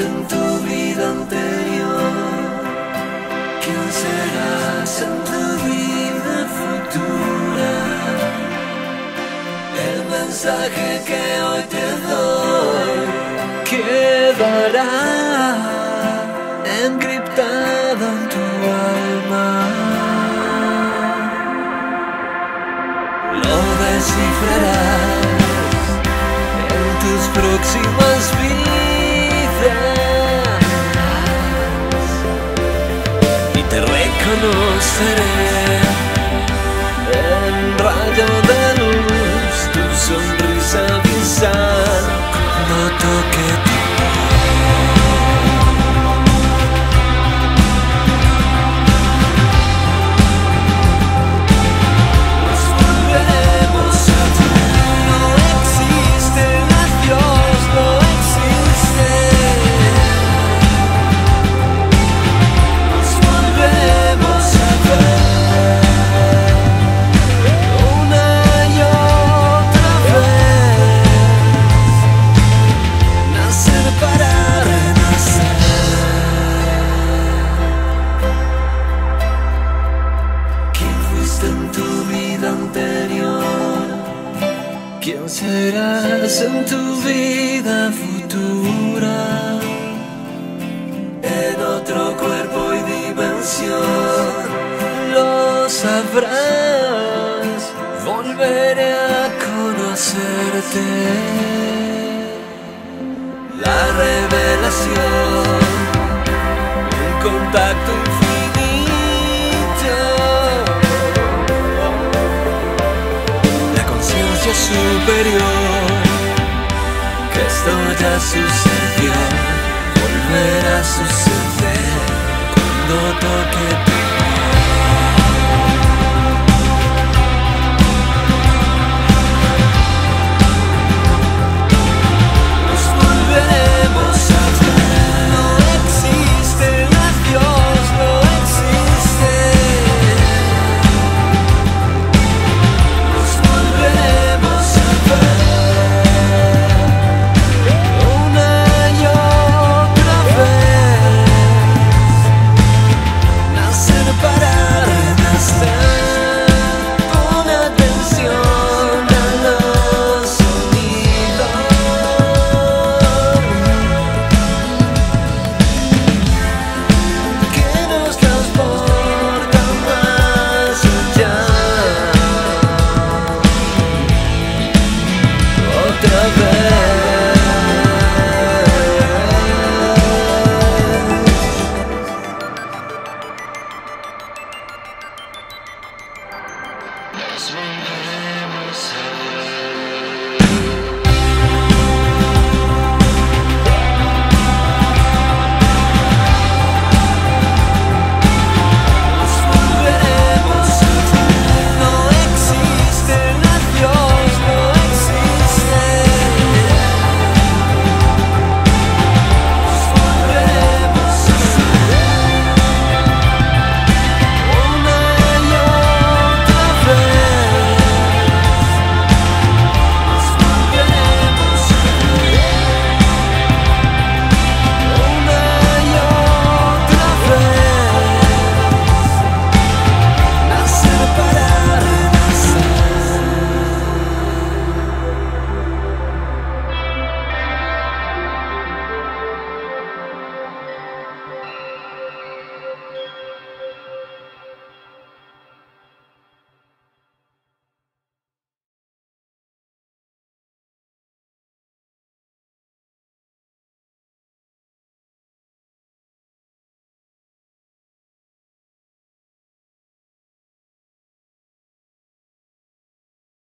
en tu vida anterior? ¿Quién serás en tu vida futura? El mensaje que hoy te doy quedará encriptado en tu alma. Lo descifrarás en tus próximas vidas. Te reconoceré en ¿Quién serás en tu vida futura? En otro cuerpo y dimensión lo sabrás. Volveré a conocerte. La revelación, un contacto superior, que esto ya sucedió, volverá a suceder cuando toque tu That's one day myself.